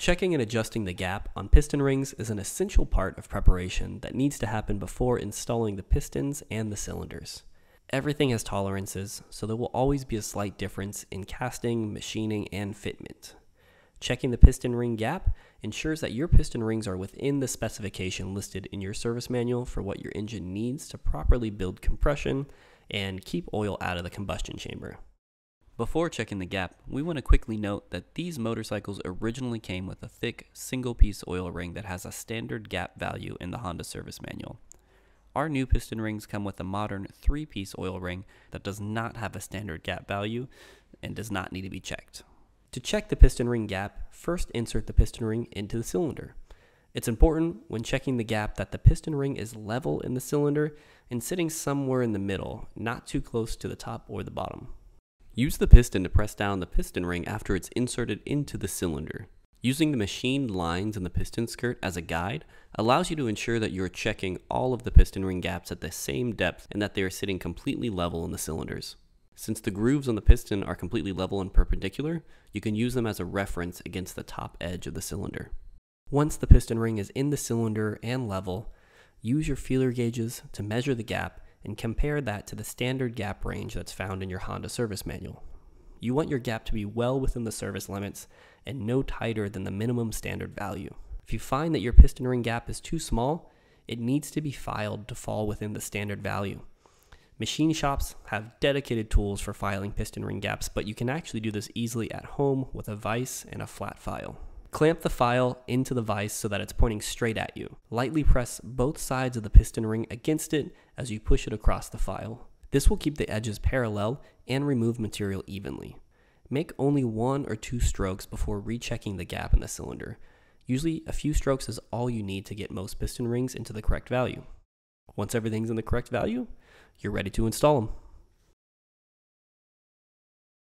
Checking and adjusting the gap on piston rings is an essential part of preparation that needs to happen before installing the pistons and the cylinders. Everything has tolerances, so there will always be a slight difference in casting, machining, and fitment. Checking the piston ring gap ensures that your piston rings are within the specification listed in your service manual for what your engine needs to properly build compression and keep oil out of the combustion chamber. Before checking the gap, we want to quickly note that these motorcycles originally came with a thick, single-piece oil ring that has a standard gap value in the Honda service manual. Our new piston rings come with a modern three-piece oil ring that does not have a standard gap value and does not need to be checked. To check the piston ring gap, first insert the piston ring into the cylinder. It's important when checking the gap that the piston ring is level in the cylinder and sitting somewhere in the middle, not too close to the top or the bottom. Use the piston to press down the piston ring after it's inserted into the cylinder. Using the machined lines in the piston skirt as a guide allows you to ensure that you're checking all of the piston ring gaps at the same depth and that they are sitting completely level in the cylinders. Since the grooves on the piston are completely level and perpendicular, you can use them as a reference against the top edge of the cylinder. Once the piston ring is in the cylinder and level, use your feeler gauges to measure the gap and compare that to the standard gap range that's found in your Honda service manual. You want your gap to be well within the service limits and no tighter than the minimum standard value. If you find that your piston ring gap is too small, it needs to be filed to fall within the standard value. Machine shops have dedicated tools for filing piston ring gaps, but you can actually do this easily at home with a vise and a flat file. Clamp the file into the vise so that it's pointing straight at you. Lightly press both sides of the piston ring against it as you push it across the file. This will keep the edges parallel and remove material evenly. Make only one or two strokes before rechecking the gap in the cylinder. Usually, a few strokes is all you need to get most piston rings into the correct value. Once everything's in the correct value, you're ready to install them.